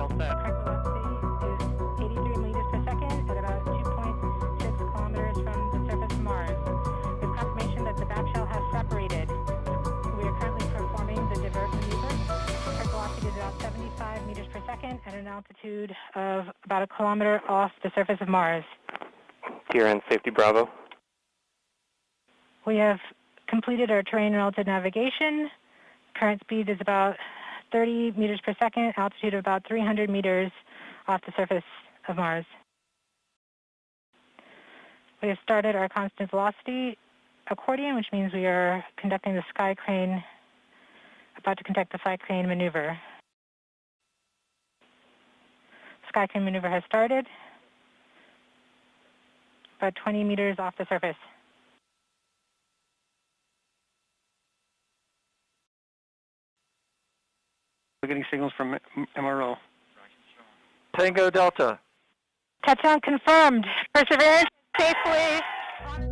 still set. Velocity is 83 meters per second at about 2.6 kilometers from the surface of Mars. We have confirmation that the back shell has separated. We are currently performing the divert maneuver. Current velocity is about 75 meters per second at an altitude of about a kilometer off the surface of Mars. TRN Safety Bravo. We have completed our terrain relative navigation. Current speed is about 30 meters per second, altitude of about 300 meters off the surface of Mars. We have started our constant velocity accordion, which means we are conducting the sky crane, about to conduct the sky crane maneuver. Sky crane maneuver has started, about 20 meters off the surface. We're getting signals from MRO. Tango Delta. Touchdown confirmed. Perseverance safely.